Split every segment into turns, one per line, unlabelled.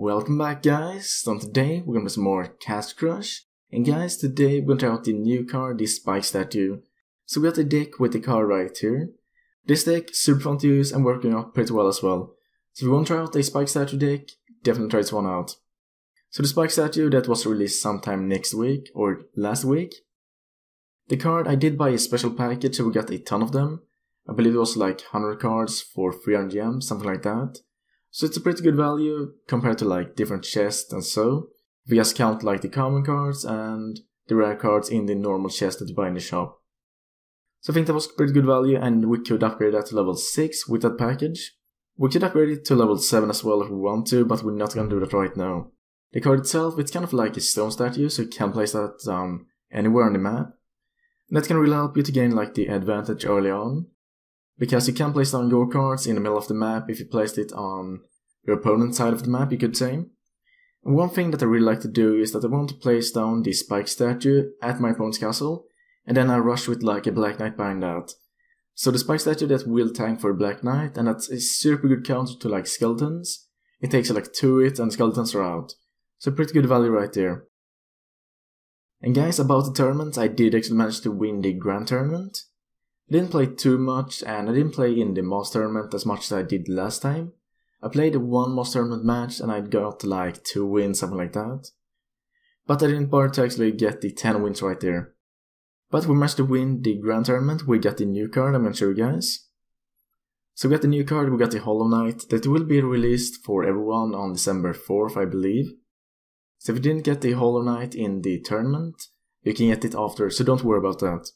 Welcome back guys, so today we're gonna play some more Castle Crush. And guys, today we're gonna try out the new card, the Spike Statue. So we got the deck with the card right here. This deck, super fun to use and working out pretty well as well. So if you want to try out the Spike Statue deck, definitely try this one out. So the Spike Statue that was released sometime next week, or last week. The card, I did buy a special package so we got a ton of them. I believe it was like 100 cards for 300 gems, something like that. So it's a pretty good value compared to like different chests and so. You just count like the common cards and the rare cards in the normal chest that you buy in the shop. So I think that was pretty good value and we could upgrade that to level 6 with that package. We could upgrade it to level 7 as well if we want to, but we're not gonna do that right now. The card itself, it's kind of like a stone statue, so you can place that down anywhere on the map. And that can really help you to gain like the advantage early on. Because you can place down your cards in the middle of the map if you placed it on your opponent's side of the map, you could say. And one thing that I really like to do is that I want to place down the spike statue at my opponent's castle, and then I rush with like a black knight behind that. So the spike statue that will tank for black knight, and that's a super good counter to like skeletons. It takes like two hits and skeletons are out. So pretty good value right there. And guys, about the tournament, I did actually manage to win the grand tournament. I didn't play too much and I didn't play in the Moss tournament as much as I did last time. I played one Moss tournament match and I got like 2 wins, something like that. But I didn't bother to actually get the 10 wins right there. But we managed to win the Grand Tournament, we got the new card, I'm gonna show you guys. So we got the new card, we got the Hollow Knight, that will be released for everyone on December 4th, I believe. So if you didn't get the Hollow Knight in the tournament, you can get it after, so don't worry about that.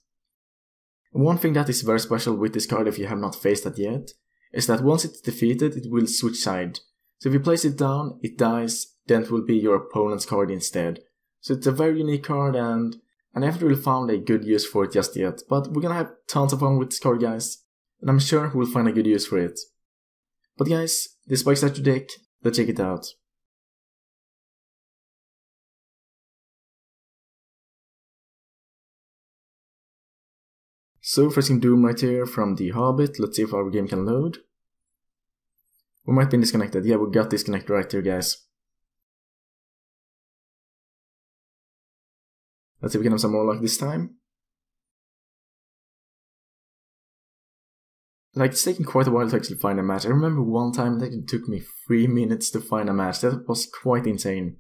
One thing that is very special with this card if you have not faced that yet, is that once it's defeated, it will switch side. So if you place it down, it dies, then it will be your opponent's card instead. So it's a very unique card and, I haven't really found a good use for it just yet, but we're gonna have tons of fun with this card guys, and I'm sure we'll find a good use for it. But guys, this Spike Statue deck, let's check it out. So facing Doom right here from the Hobbit, let's see if our game can load. We might be disconnected, yeah we got disconnected right here guys. Let's see if we can have some more luck this time. Like, it's taking quite a while to actually find a match. I remember one time that it took me 3 minutes to find a match. That was quite insane.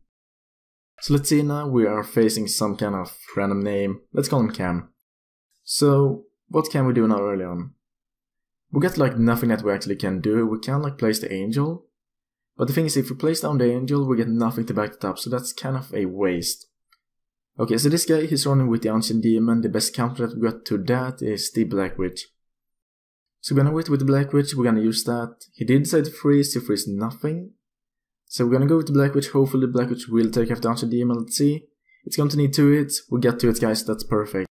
So let's see now, we are facing some kind of random name. Let's call him Cam. So, what can we do now early on? We got like nothing that we actually can do. We can like place the angel. But the thing is, if we place down the angel, we get nothing to back it up, so that's kind of a waste. Okay, so this guy, he's running with the Ancient Demon. The best counter that we got to that is the Black Witch. So we're gonna wait with the Black Witch, we're gonna use that. He did decide to freeze, to freeze nothing. So we're gonna go with the Black Witch, hopefully the Black Witch will take the Ancient Demon, let's see. It's going to need two hits, we get two hits guys, that's perfect.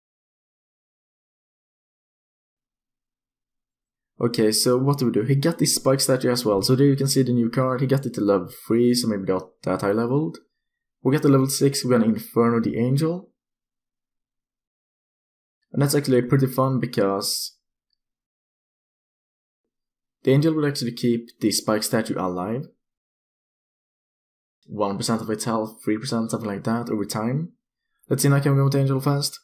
Okay, so what do we do? He got this spike statue as well. So there you can see the new card. He got it to level 3, so maybe got that high leveled. We got the level 6, we're gonna Inferno the Angel. And that's actually pretty fun because the Angel will actually keep the spike statue alive. 1% of its health, 3%, something like that over time. Let's see now can we go with Angel fast.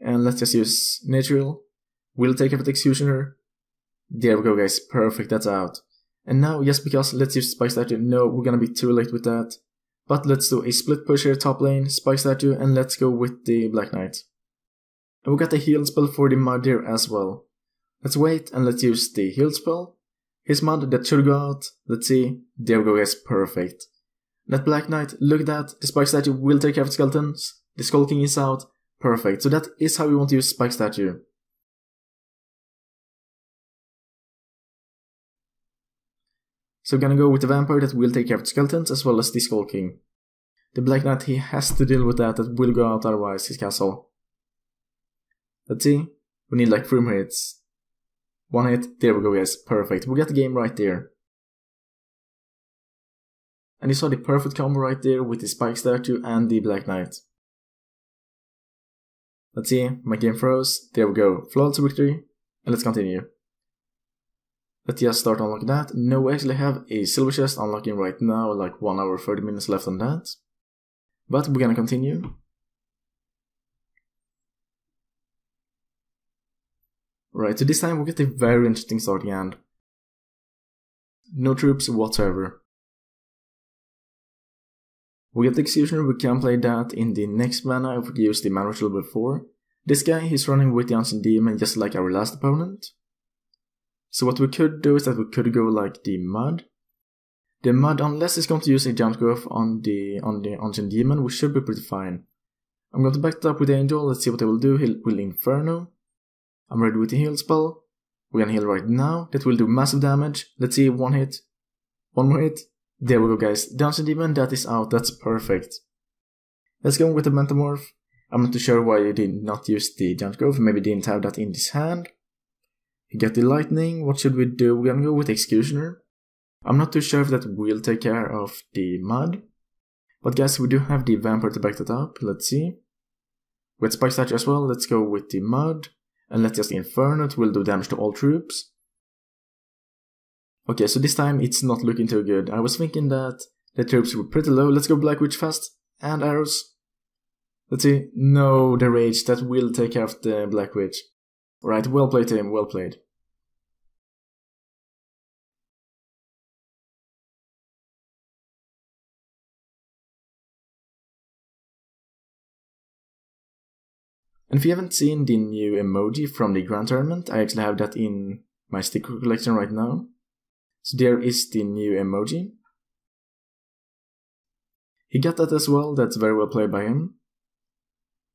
And let's just use Natural. We'll take out the Executioner. There we go guys, perfect, that's out. And now, just because let's use Spike Statue, no, we're gonna be too late with that. But let's do a split push here top lane, Spike Statue, and let's go with the Black Knight. And we got the heal spell for the Mud here as well. Let's wait and let's use the heal spell. His Mud, that should go out, let's see, there we go guys, perfect. That Black Knight, look at that, the Spike Statue will take care of skeletons, the Skull King is out, perfect. So that is how we want to use Spike Statue. So gonna go with the vampire that will take care of the skeletons as well as the Skull King. The Black Knight, he has to deal with that, that will go out otherwise, his castle. Let's see, we need like 3 more hits. One hit, there we go guys, perfect. We got the game right there. And you saw the perfect combo right there with the Spike Statue and the Black Knight. Let's see, my game froze, there we go. Flawless victory, and let's continue. Let's just start unlocking that. No, we actually have a silver chest unlocking right now, like 1 hour 30 minutes left on that. But we're gonna continue. Right, so this time we get a very interesting starting hand. No troops whatsoever. We get the Executioner, we can play that in the next mana if we use the mana ritual before. This guy, he's running with the Ancient Demon just like our last opponent. So what we could do is that we could go like the mud. The mud, unless it's going to use a giant growth on the on the ancient demon, we should be pretty fine. I'm going to back it up with Angel, let's see what I will do. He'll will Inferno. I'm ready with the heal spell. We're gonna heal right now. That will do massive damage. Let's see, one hit. One more hit. There we go guys. The ancient demon, that is out, that's perfect. Let's go with the Metamorph. I'm not too sure why he did not use the Giant Growth, maybe didn't have that in his hand. Get the lightning, what should we do? We're gonna go with Executioner. I'm not too sure if that will take care of the mud. But guys, we do have the vampire to back that up, let's see. With Spike Statue as well, let's go with the mud. And let's just Inferno, it will do damage to all troops. Okay, so this time it's not looking too good. I was thinking that the troops were pretty low. Let's go Black Witch fast. And arrows. Let's see. No, the rage. That will take care of the Black Witch. Right, well played team, well played. And if you haven't seen the new emoji from the Grand Tournament, I actually have that in my sticker collection right now. So there is the new emoji. He got that as well, that's very well played by him.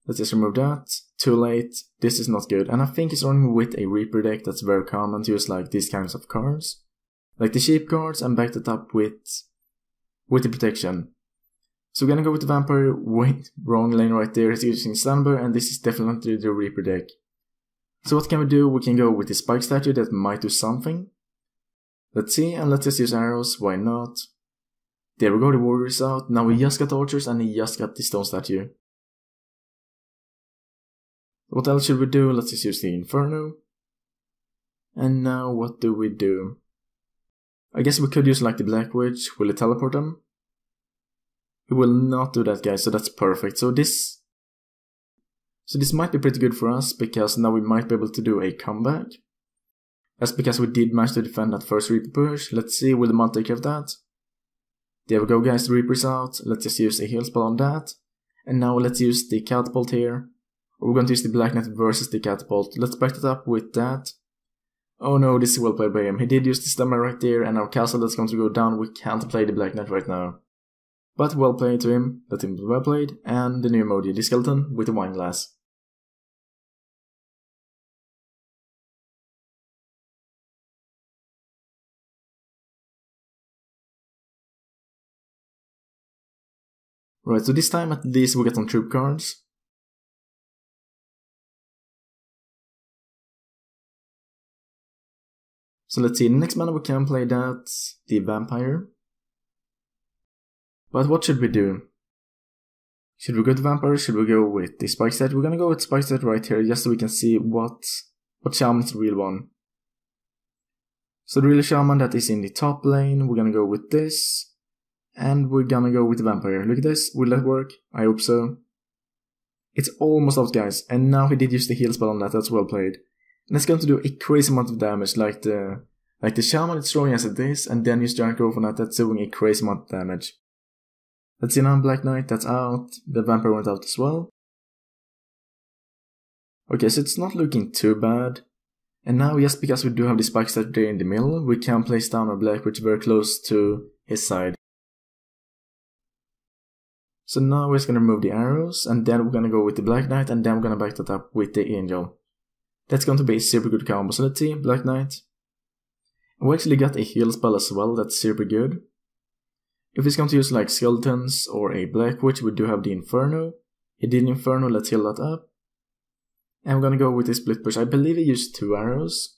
Let's just remove that. Too late. This is not good. And I think he's running with a Reaper deck that's very common to use like these kinds of cards. Like the sheep cards and back it up with with the protection. So we're gonna go with the Vampire. Wait, wrong lane right there. He's using Slumber and this is definitely the Reaper deck. So what can we do? We can go with the Spike Statue that might do something. Let's see, and let's just use arrows, why not? There we go, the warrior is out. Now we just got the archers and he just got the stone statue. What else should we do? Let's just use the Inferno. And now what do we do? I guess we could use like the Black Witch. Will it teleport them? It will not do that guys, so that's perfect. So this... So this might be pretty good for us, because now we might be able to do a comeback. That's because we did manage to defend that first Reaper push. Let's see, will the mud take care of that? There we go guys, the Reaper's out. Let's just use a heal spell on that. And now let's use the catapult here. We're going to use the Black Knight versus the Catapult. Let's back it up with that. Oh no, this is well played by him. He did use the stamina right there, and our castle that's going to go down. We can't play the Black Knight right now. But well played to him, that him well played, and the new emoji, the skeleton with the wine glass. Right, so this time at least we get some troop cards. So let's see, next mana we can play that, the Vampire. But what should we do? Should we go to Vampire should we go with the Spike set? We're gonna go with Spike set right here just so we can see what, what Shaman is the real one. So the real Shaman that is in the top lane, we're gonna go with this. And we're gonna go with the Vampire. Look at this, will that work? I hope so. It's almost out guys, and now he did use the heal spell on that, that's well played. And it's going to do a crazy amount of damage, like the like the shaman is throwing as it is, and then use giant growth on that, that's doing a crazy amount of damage. Let's see now Black Knight, that's out. The vampire went out as well. Okay, so it's not looking too bad. And now, just because we do have the spike set there in the middle, we can place down our Black Witch very close to his side. So now we're just gonna remove the arrows, and then we're gonna go with the Black Knight, and then we're gonna back that up with the Angel. That's going to be super good combo. So let's Black Knight. We actually got a heal spell as well, that's super good. If he's going to use like Skeletons or a Black Witch, we do have the Inferno. He did Inferno, let's heal that up. And we're gonna go with the Split Push. I believe he used two arrows.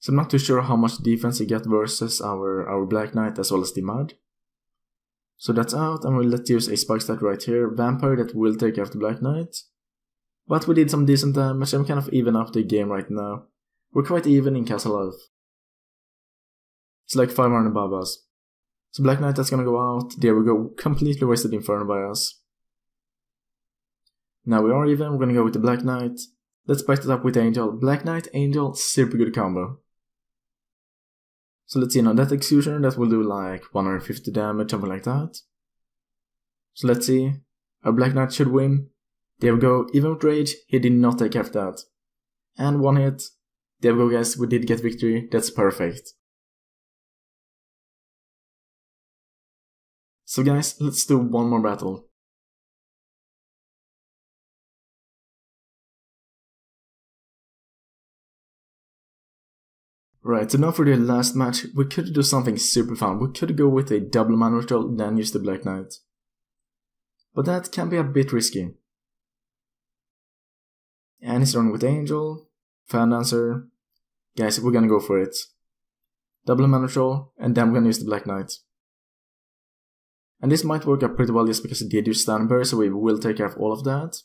So I'm not too sure how much defense he got versus our, our Black Knight as well as the Mud. So that's out, and we'll let use a Spike Stat right here. Vampire that will take after Black Knight. But we did some decent damage, I'm kind of even up the game right now. We're quite even in castle health. It's like 500 above us. So Black Knight that's gonna go out. There we go. Completely wasted Inferno by us. Now we are even. We're gonna go with the Black Knight. Let's back it up with Angel. Black Knight, Angel, super good combo. So let's see now that Executioner that will do like 150 damage, something like that. So let's see. Our Black Knight should win. There we go. Even with Rage, he did not take half that. And one hit. There we go guys, we did get victory. That's perfect. So guys, let's do one more battle. Right, so now for the last match, we could do something super fun. We could go with a double mana ritual, then use the Black Knight. But that can be a bit risky. And he's running with Angel, Fan Dancer. Guys, we're gonna go for it. Double mana and then we're gonna use the Black Knight. And this might work out pretty well just because he did use Stanberry, so we will take care of all of that.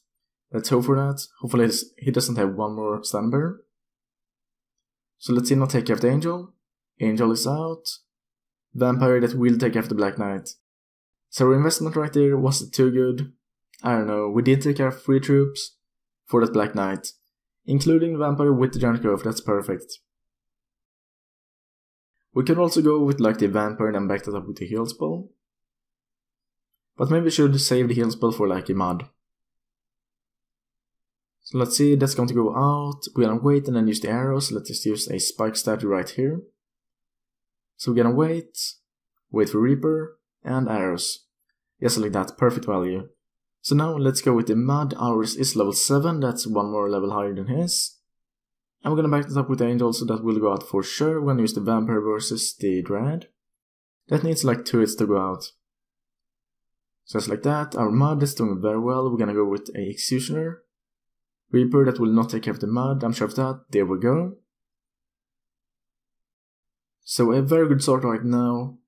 Let's hope for that. Hopefully he doesn't have one more Stanberry. So let's see, not take care of the Angel. Angel is out. Vampire that will take care of the Black Knight. So our investment right there wasn't too good. I don't know, we did take care of three troops for that Black Knight. Including Vampire with the Giant Growth, that's perfect. We can also go with like the Vampire and back that up with the heal spell. But maybe we should save the heal spell for like a mud. So let's see, that's going to go out. We're gonna wait and then use the arrows. Let's just use a spike statue right here. So we're gonna wait, wait for Reaper, and arrows. Yes, like that, perfect value. So now let's go with the mud. Ours is level 7, that's one more level higher than his. And we're gonna back this up with the Angel, so that will go out for sure. We're gonna use the Vampire versus the Dread. That needs like 2 hits to go out. So just like that, our mud is doing very well. We're gonna go with a Executioner. Reaper that will not take care of the mud, I'm sure of that. There we go. So a very good start right now.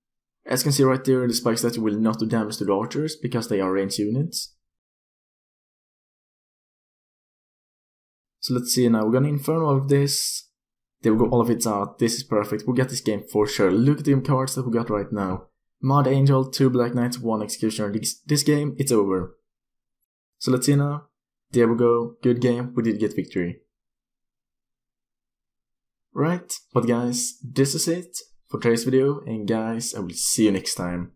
As you can see right there, the spike statue will not do damage to the archers because they are ranged units. So let's see now, we're gonna inferno all of this. There we go, all of it's out. This is perfect. We'll get this game for sure. Look at the cards that we got right now. Mud Angel, 2 Black Knights, 1 Executioner. This, this game, it's over. So let's see now. There we go, good game, we did get victory. Right, but guys, this is it for today's video, and guys, I will see you next time.